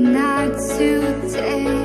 not today